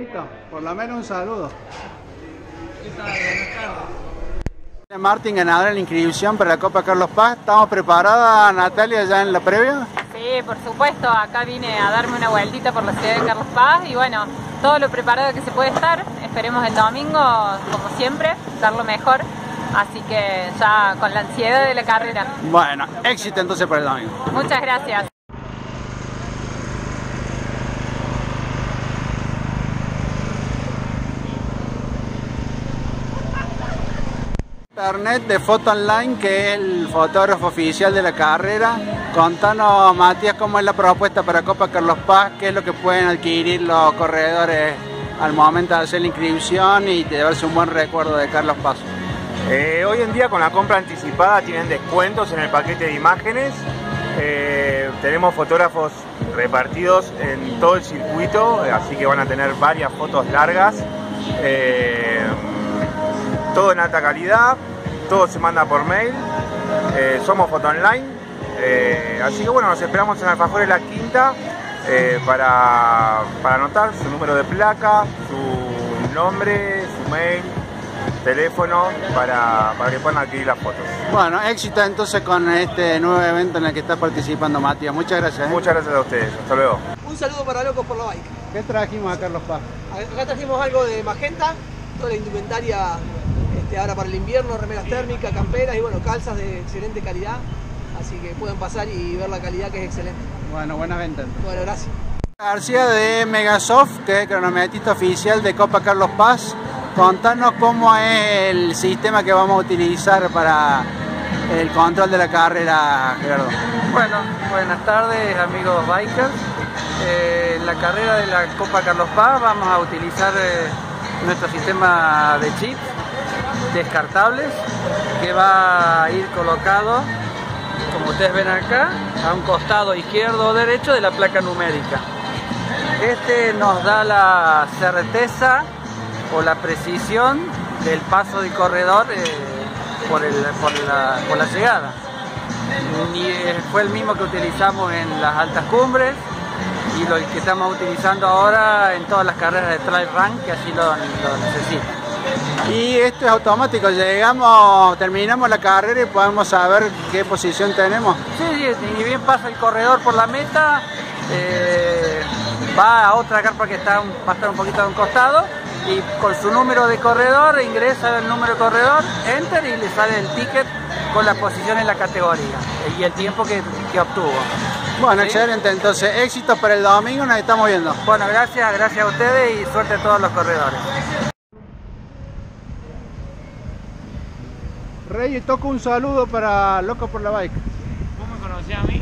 Listo, por lo menos un saludo. ¿Qué tal? Buenas tardes. Martín, ganadora de la inscripción para la Copa Carlos Paz. ¿Estamos preparadas, Natalia, ya en la previa? Sí, por supuesto. Acá vine a darme una vueltita por la ciudad de Carlos Paz y bueno, todo lo preparado que se puede estar. Esperemos el domingo, como siempre, dar lo mejor. Así que ya con la ansiedad de la carrera. Bueno, éxito entonces para el domingo. Muchas gracias. Internet de Foto Online, que es el fotógrafo oficial de la carrera. Contanos, Matías, cómo es la propuesta para Copa Carlos Paz, qué es lo que pueden adquirir los corredores al momento de hacer la inscripción y llevarse un buen recuerdo de Carlos Paz. Eh, hoy en día con la compra anticipada tienen descuentos en el paquete de imágenes. Eh, tenemos fotógrafos repartidos en todo el circuito, así que van a tener varias fotos largas. Eh, todo en alta calidad, todo se manda por mail. Eh, somos Foto Online. Eh, así que bueno, nos esperamos en Alfajores La Quinta eh, para, para anotar su número de placa, su nombre, su mail, teléfono, para, para que puedan adquirir las fotos. Bueno, éxito entonces con este nuevo evento en el que está participando Matías. Muchas gracias. ¿eh? Muchas gracias a ustedes. Hasta luego. Un saludo para Locos por la Bike. ¿Qué trajimos a Carlos Paz? Acá trajimos algo de Magenta, toda la indumentaria este, ahora para el invierno, remeras térmicas, camperas y bueno, calzas de excelente calidad. Así que pueden pasar y ver la calidad que es excelente. Bueno, buenas ventas. Bueno, gracias. García de Megasoft, que es cronometrista oficial de Copa Carlos Paz. Contanos cómo es el sistema que vamos a utilizar para el control de la carrera, Gerardo. Bueno, buenas tardes amigos bikers. Eh, en la carrera de la Copa Carlos Paz vamos a utilizar eh, nuestro sistema de chips descartables que va a ir colocado, como ustedes ven acá, a un costado izquierdo o derecho de la placa numérica. Este nos da la certeza o la precisión del paso del corredor eh, por, el- por la, por la llegada. Eh, fue el mismo que utilizamos en las altas cumbres y lo que estamos utilizando ahora en todas las carreras de trail run que así lo, lo necesitan. Y esto es automático, llegamos, terminamos la carrera y podemos saber qué posición tenemos. Sí, sí, ni bien pasa el corredor por la meta, eh, va a otra carpa que está va a estar un poquito a un costado y con su número de corredor ingresa el número de corredor, enter y le sale el ticket con la posición en la categoría y el tiempo que, que obtuvo. Bueno, Sí. excelente, entonces éxitos para el domingo, nos estamos viendo. Bueno, gracias, gracias a ustedes y suerte a todos los corredores. Rey, toco un saludo para Loco por la Bike. ¿Vos me conocés a mí?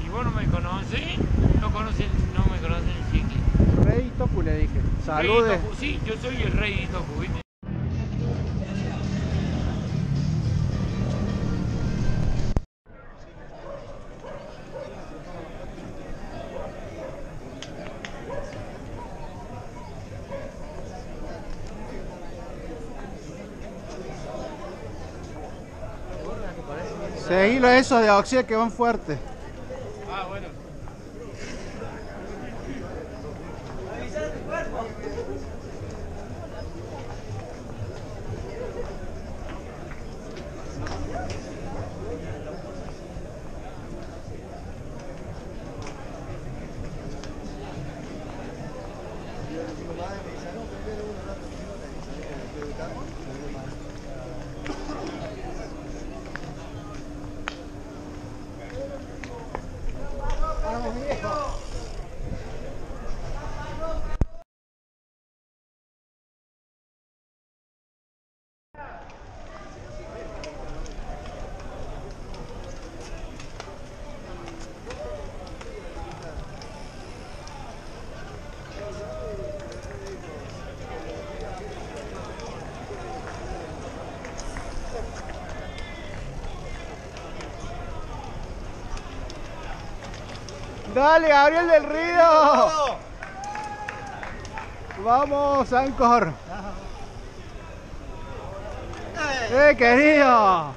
Si vos no me conocés, no, conoces, no me conoces el chiqui. Rey Toku le dije. Salude. Rey Sí, yo soy el rey de Itoku, ¿viste? Seguilo esos de óxido que van fuertes. Ah, bueno. Dale, Gabriel del Río. Vamos, Ancor. ¡Eh, querido!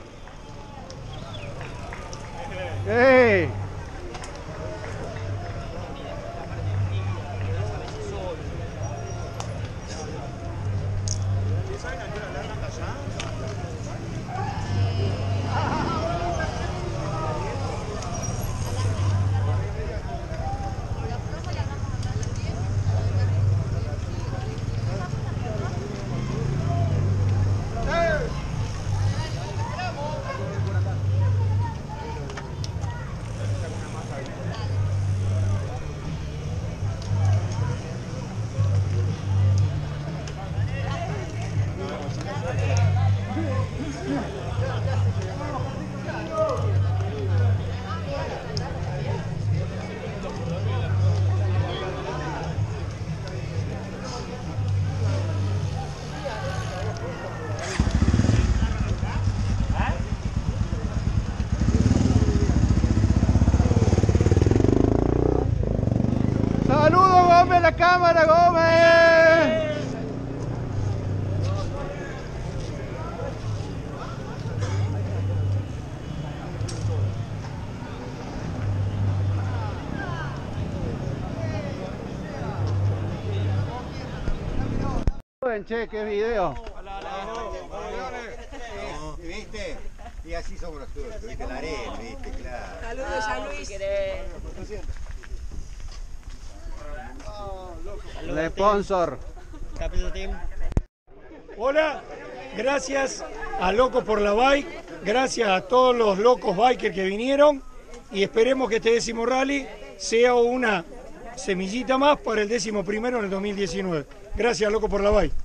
¡Eh! Saludos Gómez, la cámara Gómez. Che, qué video. ¿Viste? Y así somos los turcos, ¿viste? La arena, ¿viste? Claro. Saludos a Luis. El sponsor. Hola, gracias a Locos por la Bike, gracias a todos los locos bikers que vinieron y esperemos que este décimo rally sea una semillita más para el décimo primero en el 2019. Gracias, Locos por la Bike.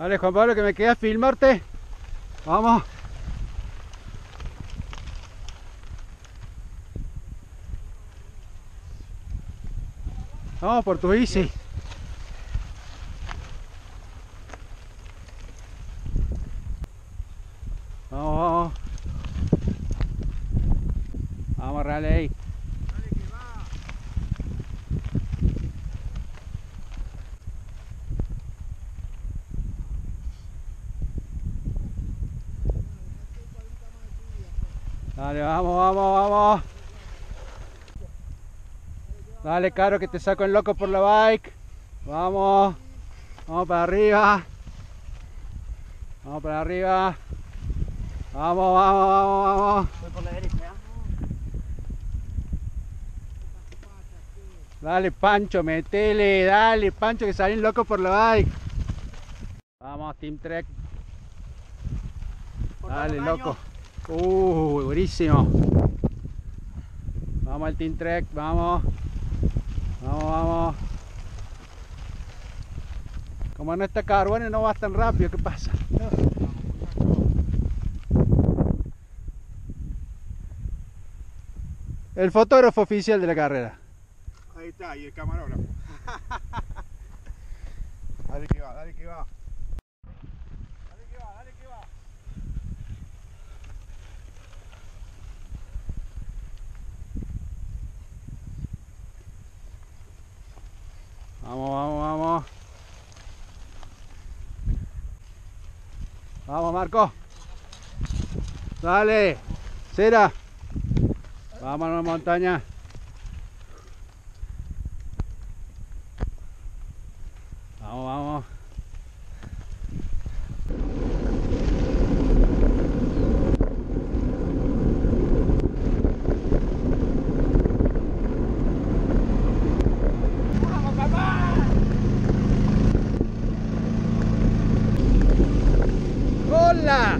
Juan Pablo que me queda filmarte. Vamos. Vamos por tu bici. Vamos, vamos. Vamos, Raleigh. Dale, vamos, vamos, vamos. Dale, Caro, que te saco el loco por la bike. Vamos. Vamos para arriba. Vamos para arriba. Vamos, vamos, vamos, vamos. Voy por la derecha. Dale, Pancho, metele. Dale, Pancho, que salen loco por la bike. Vamos, Team Trek. Dale, loco. Uh, buenísimo. Vamos al Team Trek, vamos. Vamos, vamos. Como no está carbono no vas tan rápido, ¿qué pasa? El fotógrafo oficial de la carrera. Ahí está, y el camarógrafo. dale que va, dale que va. Dale que va, dale que va. Vamos, vamos, vamos. Vamos, Marco. Dale. Cera. Vamos a la montaña. Vamos, vamos. ¡Hola!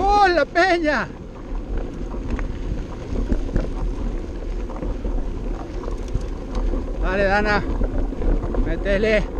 ¡Hola, Peña! Dale, Dana. Métele.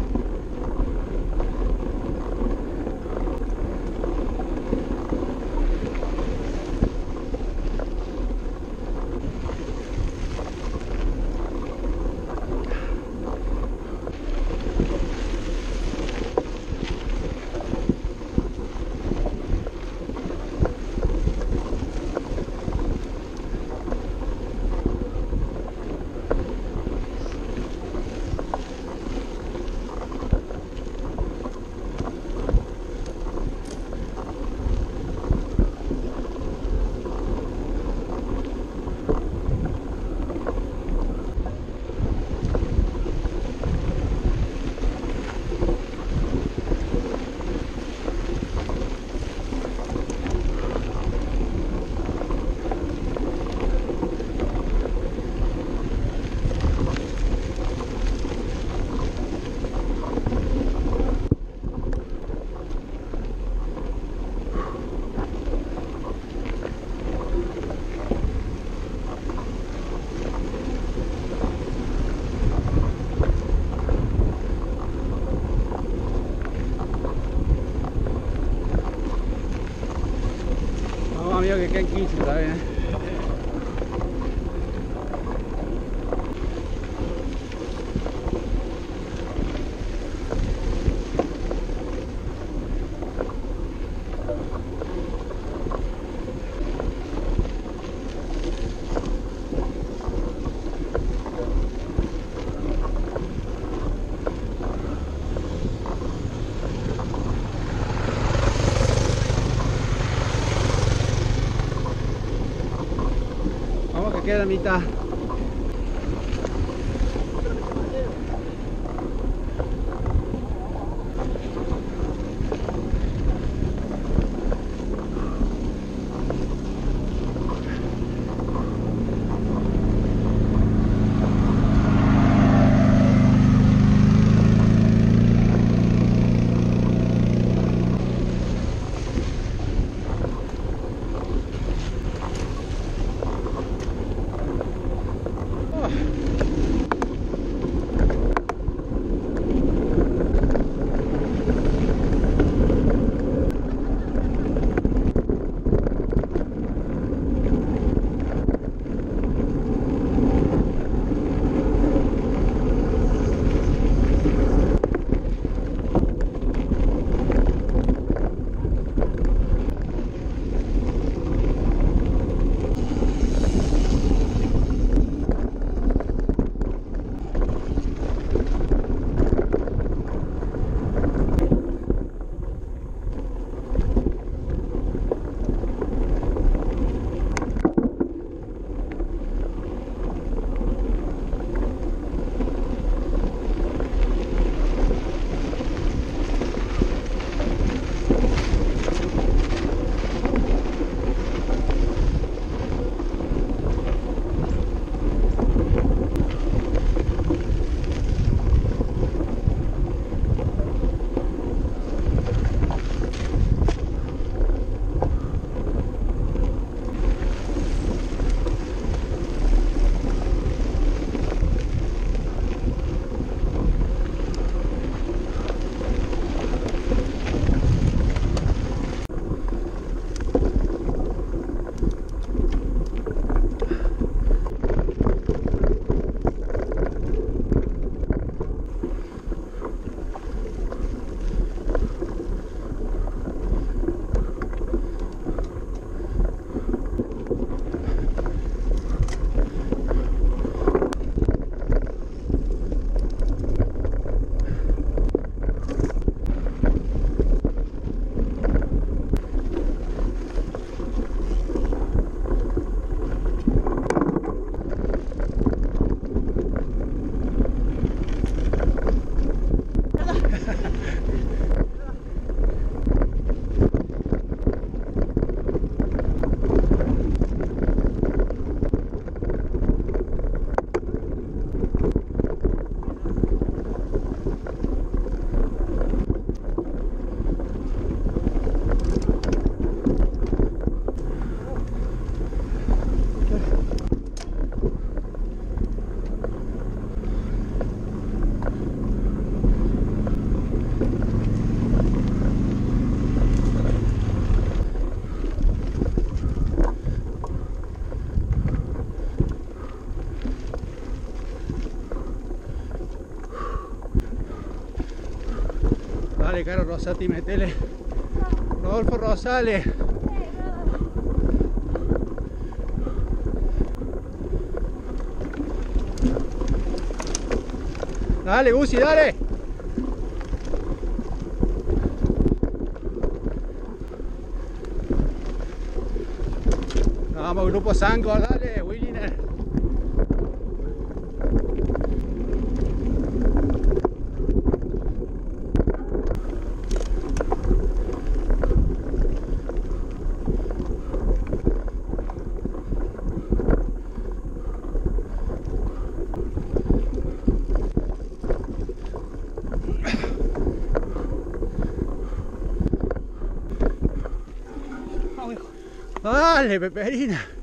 yeah. Queda mitad. Caro Rosati, metele. Rodolfo Rosales. Dale, Gusi, dale. Vamos, grupo Sanco, dale, Williner. Dale, Peperina.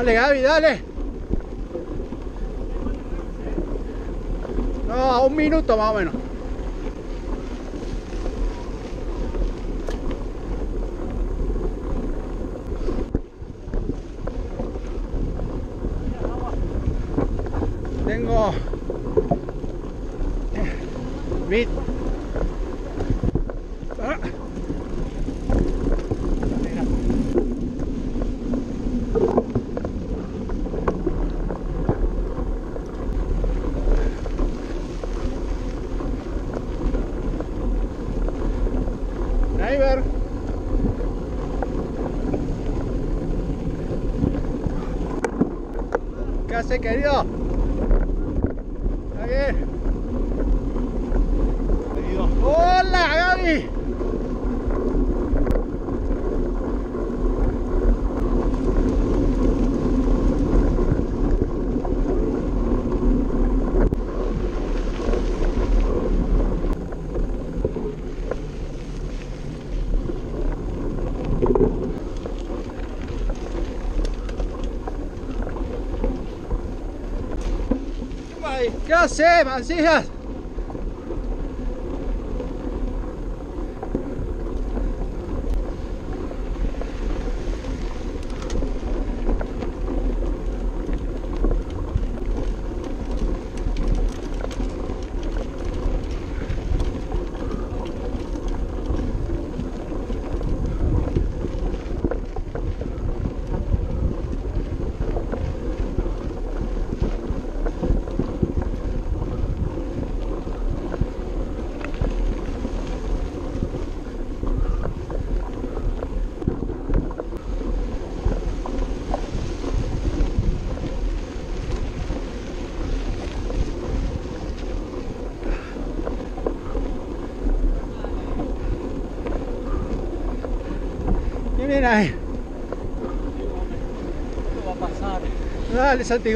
Dale, Gaby, dale. No, un minuto más o menos. ¿Qué hace, querido? ¿Está bien? ¡Hola, Gaby! ¿Qué hace, bien ahí. ¿Qué va a pasar? Dale, Santi,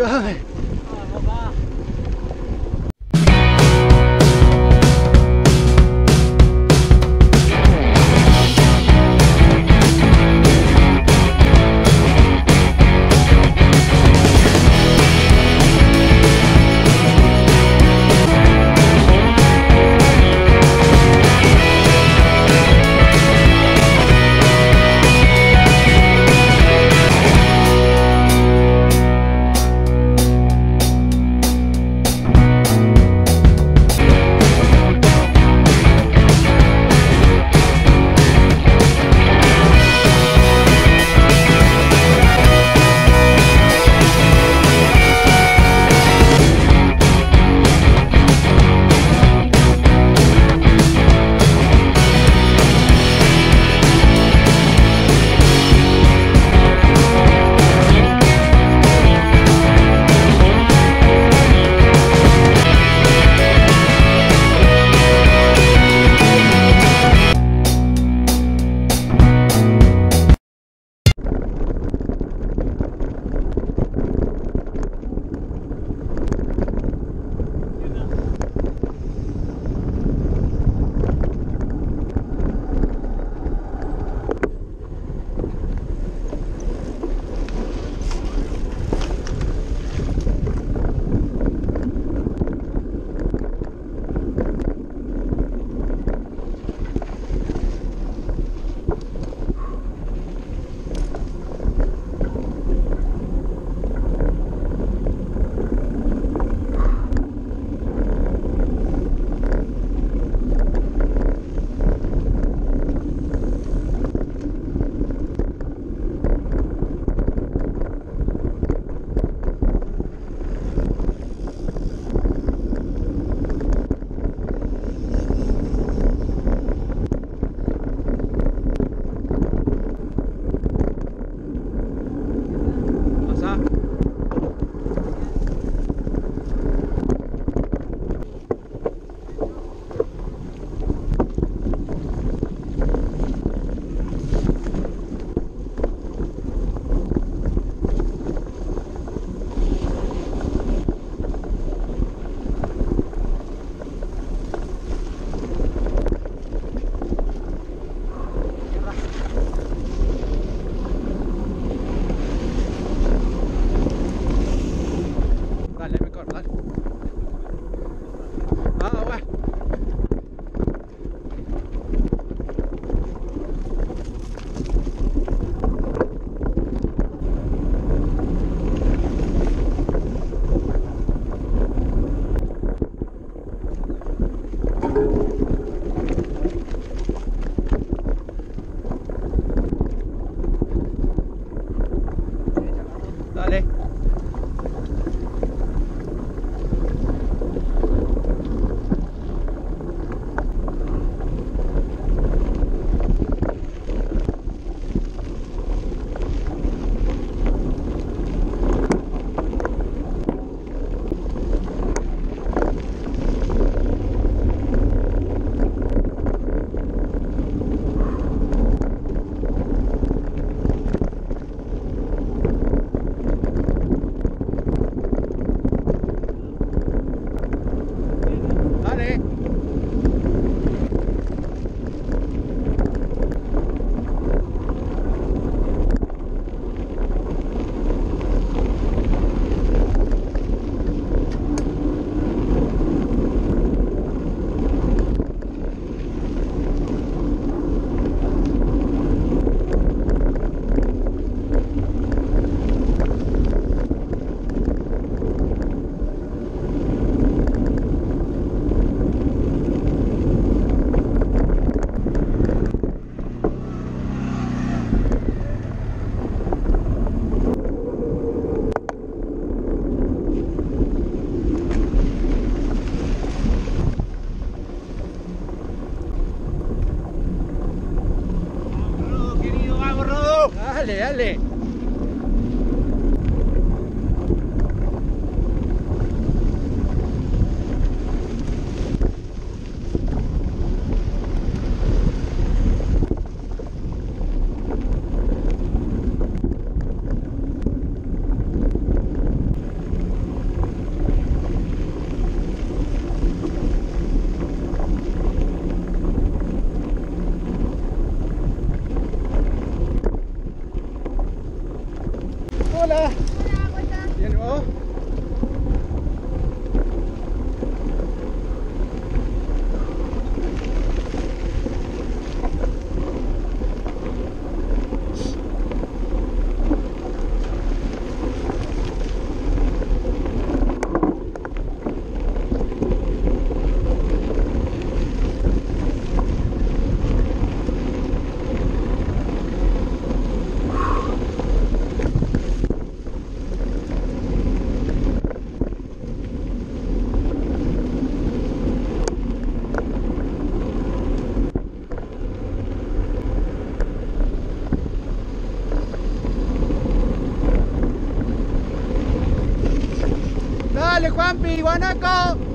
Juanpi, guanaco.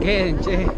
Queden, che.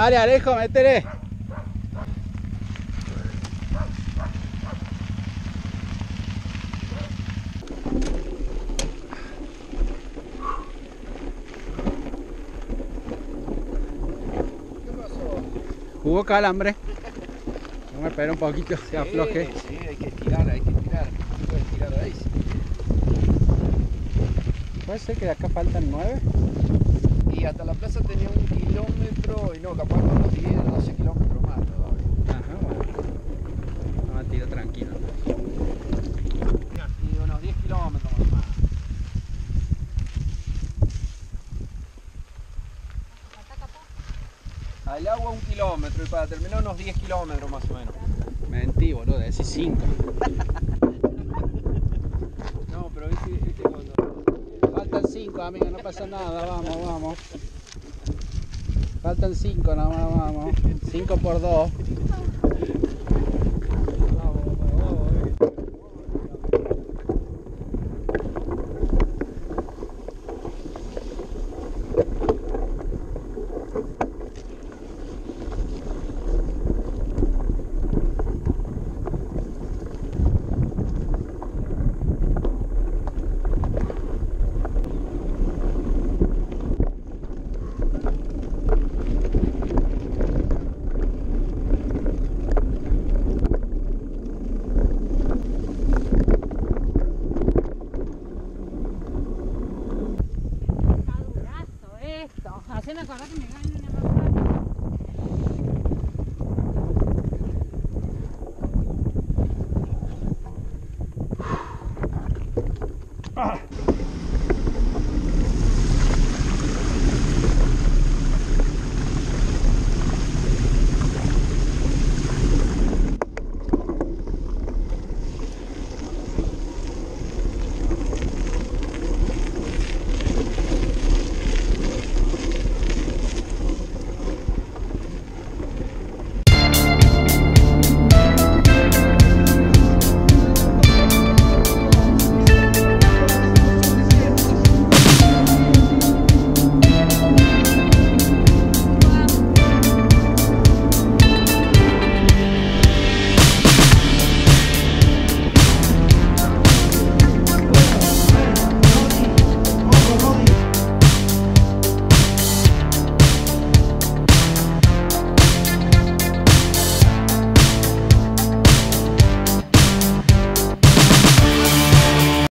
Dale, Alejo, métele. Hubo calambre. Vamos a esperar un poquito, se afloje. Sí, hay que estirar, hay que puedes tirar de ahí. Puede ser que de acá faltan nueve. Hasta la plaza tenía un kilómetro, y no, capaz unos 10, 12 kilómetros más todavía. Ajá, bueno. Vamos a tirar tranquilo. Y unos 10 kilómetros más. Al agua un kilómetro y para terminar unos 10 kilómetros más o menos. Mentí, boludo, decís cinco. No, pero viste, viste cuando... Faltan cinco, amigo, no pasa nada, vamos, vamos. Faltan 5 nada más, vamos. 5 por 2. हासे ना करा तो मेरा